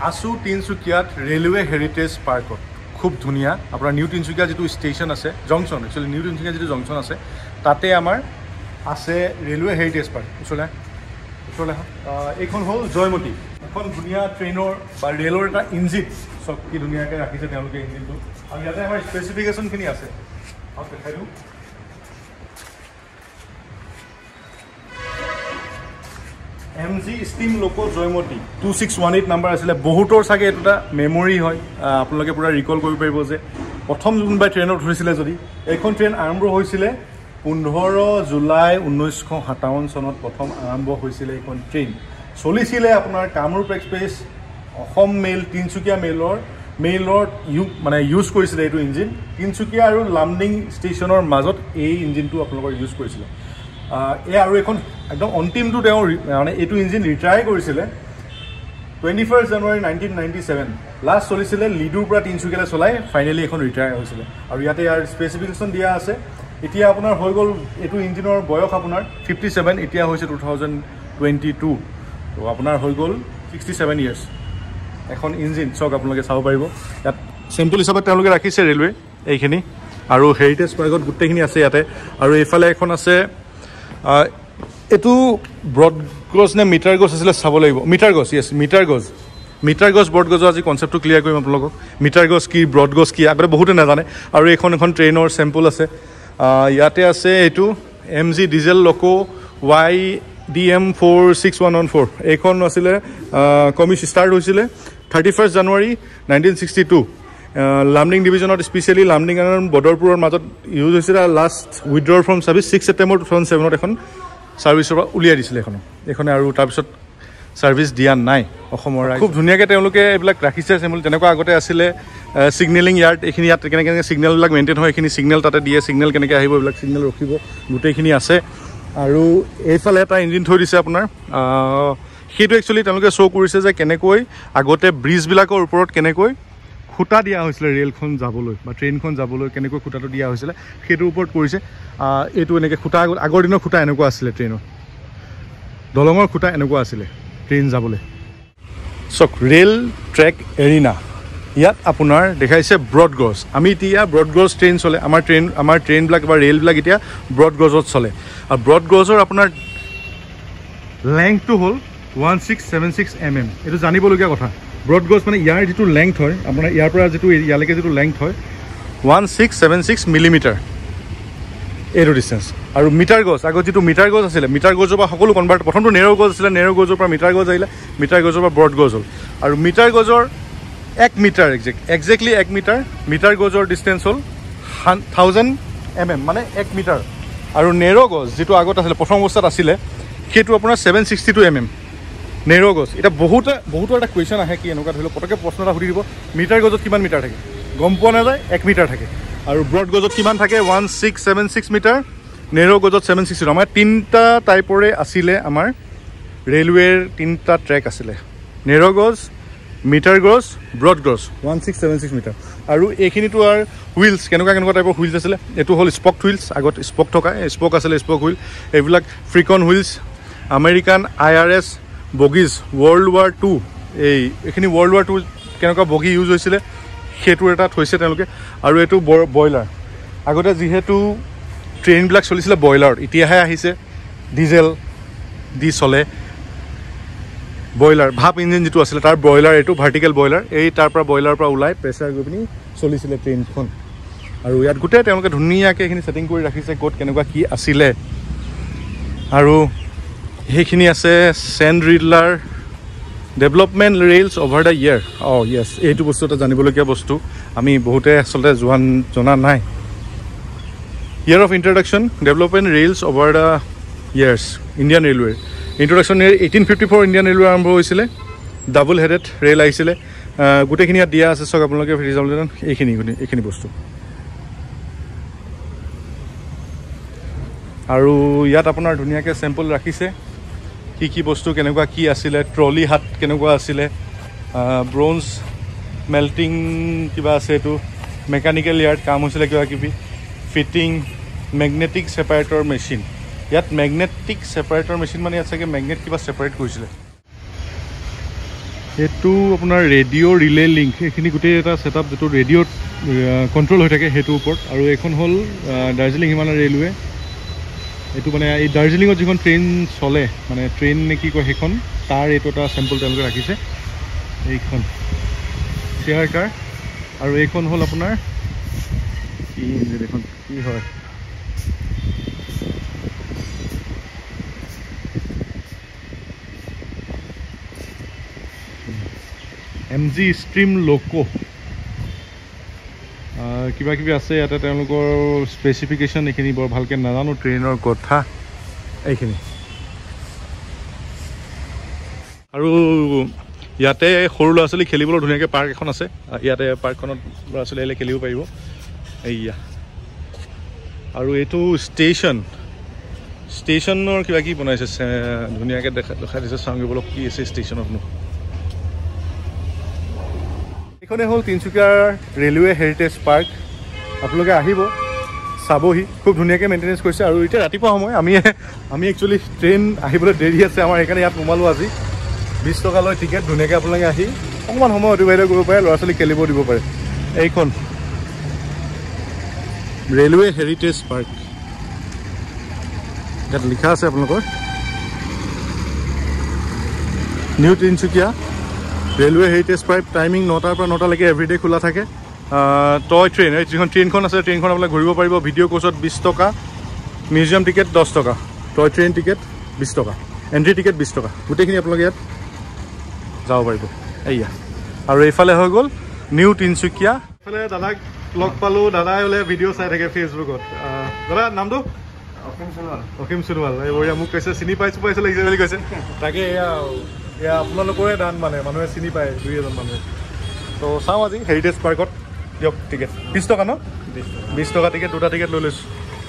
আছোঁ তিনিচুকীয়াত railway heritage পাৰ্কত। খুব ধুনীয়া। আপোনাৰ নিউ তিনিচুকীয়া যিটো ষ্টেচন আছে জংচন একচুৱেলি নিউ তিনিচুকীয়া যিটো জংচন আছে তাতে আমাৰ আছে ৰেলৱে হেৰিটেজ পাৰ্ক। ওচৰলৈ ওচৰলৈ এইখন হ'ল জয়মতী। এখন ধুনীয়া ট্ৰেইনৰ বা ৰেলৰ এটা ইঞ্জিন। চব কি ধুনীয়াকৈ ৰাখিছে তেওঁলোকে ইঞ্জিনটো। আৰু ইয়াতে আমাৰ স্পেচিফিকেশ্যনখিনি আছে। দেখাই দিওঁ। এম জি ষ্টিম লোক Joymoti two six one eight number আছিলে। বহুতৰ চাগে এইটো এটা মেমৰি হয়। আপোনালোকে পূৰা ৰিকল কৰিব পাৰিব যে প্ৰথম কোনোবাই ট্ৰেইনত উঠিছিলে যদি এইখন ট্ৰেইন আৰম্ভ হৈছিলে পোন্ধৰ জুলাই ঊনৈছশ সাতাৱন্ন চনত প্ৰথম আৰম্ভ হৈছিলে এইখন ট্ৰেইন চলিছিলে আপোনাৰ কামৰূপ এক্সপ্ৰেছ অসম মেইল তিনিচুকীয়া মেইলৰ মেইলত ইউ মানে ইউজ কৰিছিলে এইটো ইঞ্জিন তিনিচুকীয়া আৰু লামডিং ষ্টেচনৰ মাজত এই ইঞ্জিনটো আপোনালোকৰ ইউজ কৰিছিলে। এই আৰু এখন একদম অন্তিমটো তেওঁ মানে এইটো ইঞ্জিন ৰিটায়াৰ কৰিছিলে। Twenty first January nineteen ninety seven last চলিছিলে লিডুৰ পৰা তিনিচুকীয়ালৈ চলাই ফাইনেলি এখন ৰিটায়াৰ হৈছিলে। আৰু ইয়াতে ইয়াৰ স্পেচিফিকেশ্যন দিয়া আছে। এতিয়া আপোনাৰ হৈ গ'ল এইটো ইঞ্জিনৰ বয়স আপোনাৰ ফিফটি ছেভেন এতিয়া হৈছে টু থাউজেণ্ড টুৱেণ্টি টু ত' আপোনাৰ হৈ গ'ল ছিক্সটি ছেভেন ইয়েৰ্ছ এখন ইঞ্জিন চাওক আপোনালোকে চাব পাৰিব। ইয়াত চেম্পল হিচাপে তেওঁলোকে ৰাখিছে ৰেলৱে এইখিনি। আৰু হেৰিটেজ পাৰ্কত গোটেইখিনি আছে ইয়াতে। আৰু এইফালে এখন আছে এইটো ব্ৰড গছ নে মিটাৰ গছ আছিলে চাব লাগিব। Metre gauge yes metre gauge. Metre gauge broad গছৰ আজি কনচেপ্টটো ক্লিয়াৰ কৰিম আপোনালোকক। মিটাৰ গছ কি ব্ৰড গছ কি আগতে বহুতে নাজানে। আৰু এইখন এখন ট্ৰেইনৰ চেম্পল আছে। ইয়াতে আছে এইটো M G diesel loco Y D M four six one one four এইখন আছিলে কমিছ ষ্টাৰ্ট হৈছিলে thirty first January nineteen sixty two Lumding ডিভিজনত specially Lumding আৰু বদৰপুৰৰ মাজত ইউজ হৈছিলে last withdrawn from service six September two thousand ছেভেনত এখন ছাৰ্ভিচৰ পৰা উলিয়াই দিছিলে এইখনক এইখনে আৰু তাৰপিছত ছাৰ্ভিচ দিয়া নাই অসমৰ খুব ধুনীয়াকৈ তেওঁলোকে এইবিলাক ৰাখিছে চেম্বল তেনেকুৱা আগতে আছিলে ছিগনেলিং ইয়াৰ্ড এইখিনি ইয়াত কেনেকৈ কেনেকৈ ছিগনেলবিলাক মেইনটেইন হয় এইখিনি ছিগনেল তাতে দিয়ে ছিগনেল কেনেকৈ আহিব এইবিলাক ছিগনেল ৰখিব গোটেইখিনি আছে। আৰু এইফালে এটা ইঞ্জিন থৈ দিছে আপোনাৰ সেইটো একচুৱেলি তেওঁলোকে শ্ব' কৰিছে যে কেনেকৈ আগতে ব্ৰিজবিলাকৰ ওপৰত কেনেকৈ খুটা দিয়া হৈছিলে ৰেলখন যাবলৈ বা ট্ৰেইনখন যাবলৈ কেনেকৈ খুটাটো দিয়া হৈছিলে সেইটোৰ ওপৰত আহ, এইটো এনেকৈ খুটা আগৰ দিনৰ খুটা এনেকুৱা আছিলে ট্ৰেইনত দলঙৰ খুটা এনেকুৱা আছিলে ট্ৰেইন যাবলৈ। চাওক ৰেল ট্ৰেক এৰিনা ইয়াত আপোনাৰ দেখাইছে ব্ৰডগজ আমি এতিয়া ব্ৰডগজ ট্ৰেইন চলে আমাৰ ট্ৰেইন আমাৰ ট্ৰেইনবিলাক বা ৰেলবিলাক এতিয়া ব্ৰডগজত চলে। আৰু ব্ৰডগজৰ আপোনাৰ লেংথটো হ'ল one six seven six M M. এইটো জানিবলগীয়া কথা। ব্ৰডগজ মানে ইয়াৰ যিটো লেংথ হয় আপোনাৰ ইয়াৰ পৰা যিটো ইয়ালৈকে যিটো লেংথ হয় one six seven six millimetre এইটো ডিষ্টেঞ্চ আৰু মিটাৰ গছ আগত যিটো মিটাৰ গছ আছিলে মিটাৰ গছৰ পৰা সকলো কনভাৰ্ট প্ৰথমটো নেৰ' গছ আছিলে নেৰ' গছৰ পৰা মিটাৰ গছ আহিলে মিটাৰ গছৰ পৰা ব্ৰড গছ হ'ল। আৰু মিটাৰ গছৰ এক মিটাৰ একজেক্ট একজেক্টলি এক মিটাৰ মিটাৰ গছৰ ডিষ্টেঞ্চ হ'ল হান থাউজেণ্ড এম এম মানে এক মিটাৰ। আৰু নেৰ' গছ যিটো আগত আছিলে প্ৰথম অৱস্থাত আছিলে সেইটো আপোনাৰ seven sixty two M M narrow' gauge. এতিয়া বহুতে বহুতৰ এটা কুৱেশ্যন আহে কি এনেকুৱা ধৰি লওক পটককৈ প্ৰশ্ন এটা সুধি দিব মিটাৰ গজত কিমান মিটাৰ থাকে? গম পোৱা নাযায় এক মিটাৰ থাকে। আৰু ব্ৰড গজত কিমান থাকে? One six seven six metre. Narrow' গজত seven sixty two আমাৰ তিনিটা টাইপৰে আছিলে আমাৰ ৰেলৱেৰ তিনিটা ট্ৰেক আছিলে। Narrow' gauge metre gauge broad gauge. One six seven six metre. আৰু এইখিনিতো আৰু হুইলছ কেনেকুৱা কেনেকুৱা টাইপৰ হুইলছ আছিলে? এইটো হ'ল স্পক হুইলছ আগত স্পক থকা স্পক আছিলে স্পক হুইল এইবিলাক friction wheels American I R S bogies world war two এই এইখিনি ৱৰ্ল্ড ৱাৰ টু কেনেকুৱা বগী ইউজ হৈছিলে সেইটোৰ এটা থৈছে তেওঁলোকে। আৰু এইটো বৰ- ব্ৰইলাৰ। আগতে যিহেতু ট্ৰেইনবিলাক চলিছিলে ব্ৰইলাৰত এতিয়াহে আহিছে ডিজেল দি চলে। ব্ৰইলাৰ ভাপ ইঞ্জিন যিটো আছিলে তাৰ ব্ৰইলাৰ এইটো ভাৰ্টিকেল ব্ৰইলাৰ এই তাৰ পৰা ব্ৰইলাৰৰ পৰা ওলাই প্ৰেছাৰ গৈ পিনি চলিছিলে ট্ৰেইনখন। আৰু ইয়াত গোটেই তেওঁলোকে ধুনীয়াকৈ এইখিনি ছেটিং কৰি ৰাখিছে ক'ত কেনেকুৱা কি আছিলে। আৰু সেইখিনি আছে চেণ্ড ৰিডলাৰ development rails over the year uh yes এইটো বস্তু এটা জানিবলগীয়া বস্তু। আমি বহুতে আচলতে যোৱা জনা নাই। Year of introduction development rails over the years Indian railway introduction eighteen fifty four Indian railway আৰম্ভ হৈছিলে। ডাবল হেডেড ৰেল আহিছিলে। আহ, গোটেইখিনি ইয়াত দিয়া আছে। চাওক আপোনালোকে এইখিনি এইখিনি বস্তু। আৰু ইয়াত আপোনাৰ ধুনীয়াকৈ চেম্পল ৰাখিছে। কি কি বস্তু কেনেকুৱা কি আছিলে ট্ৰলি হাত কেনেকুৱা আছিলে ব্ৰঞ্জ মেল্টিং কিবা আছে এইটো মেকানিকেল ইয়াৰ্ড কাম হৈছিলে কিবা কিবি ফিটিং মেগনেটিক ছেপাৰেটৰ মেচিন। ইয়াত মেগনেটিক ছেপাৰেটৰ মেচিন মানে ইয়াত চাগে মেগনেট কিবা ছেপাৰেট কৰিছিলে। এইটো আপোনাৰ ৰেডিঅ' ৰিলে লিংক এইখিনি গোটেই এটা ছেটআপ যিটো ৰেডিঅ'ত কণ্ট্ৰল হৈ থাকে সেইটোৰ ওপৰত। আৰু এইখন হ'ল দাৰ্জিলিং হিমালয় ৰেলৱে। এইটো মানে এই দাৰ্জিলিঙত যিখন ট্ৰেইন চলে মানে ট্ৰেইন নে কি কয় সেইখন তাৰ এইটো এটা চেম্পল তেওঁলোকে ৰাখিছে। এইখন চেয়াৰ কাৰ আৰু এইখন হ'ল আপোনাৰ কি ইঞ্জিন এইখন কি হয়? এম জি ষ্ট্ৰীম ল'ক' কিবা কিবি আছে ইয়াতে তেওঁলোকৰ স্পেচিফিকেশ্যন এইখিনি বৰ ভালকৈ নাজানো ট্ৰেইনৰ কথা এইখিনি। আৰু ইয়াতে সৰু ল'ৰা ছোৱালী খেলিবলৈ ধুনীয়াকৈ পাৰ্ক এখন আছে। ইয়াতে পাৰ্কখনত ল'ৰা ছোৱালী আহিলে খেলিব পাৰিব। এইয়া। আৰু এইটো ষ্টেচন ষ্টেচনৰ কিবা কি বনাইছে ধুনীয়াকৈ দেখা দেখাই দিছে চাওঁ বলক কি আছে ষ্টেচনতনো এইখনে হ'ল তিনিচুকীয়াৰ ৰেলৱে হেৰিটেজ পাৰ্ক। আপোনালোকে আহিব চাবহি। খুব ধুনীয়াকৈ মেইনটেনেঞ্চ কৰিছে আৰু এতিয়া ৰাতিপুৱা সময় আমি আমি একচুৱেলি ট্ৰেইন আহিবলৈ দেৰি আছে আমাৰ সেইকাৰণে ইয়াত সোমালোঁ আজি। বিছ টকা লয় টিকেট ধুনীয়াকৈ আপোনালোকে আহি অকণমান সময় অতিবাহিত কৰিব পাৰে ল'ৰা ছোৱালীক খেলিব দিব পাৰে। এইখন ৰেলৱে হেৰিটেজ পাৰ্ক। ইয়াত লিখা আছে আপোনালোকৰ। New Tinsukia. Railway heritage park timing নটাৰ পৰা নটালৈকে এভৰিডে খোলা থাকে। টয় ট্ৰেইন এই যিখন ট্ৰেইনখন আছে ট্ৰেইনখন আপোনালোকে ঘূৰিব পাৰিব। ভিডিঅ' কোচত বিছ টকা মিউজিয়াম টিকেট দহ টকা টয় ট্ৰেইন টিকেট বিছ টকা এণ্ট্ৰি টিকেট বিছ টকা। গোটেইখিনি আপোনালোকে ইয়াত যাব পাৰিব। এয়া আৰু এইফালে হৈ গ'ল নিউ তিনিচুকীয়া। এইফালে দাদাক লগ পালোঁ। দাদাই বোলে ভিডিঅ' চাই থাকে ফেচবুকত দাদা নামটো? অসীম সোণোৱাল এই বঢ়িয়া মোক কৈছে চিনি পাইছোঁ পাইছোঁ লাগিছে বুলি কৈছে। তাকে এয়া এয়া আপোনালোকৰে দান মানে মানুহে চিনি পায় দুই এজন মানুহে। ত' চাওঁ আজি হেৰিটেজ পাৰ্কত দিয়ক টিকেট বিছ টকা ন? বিছ টকা। টিকেট দুটা টিকেট লৈ লৈছোঁ।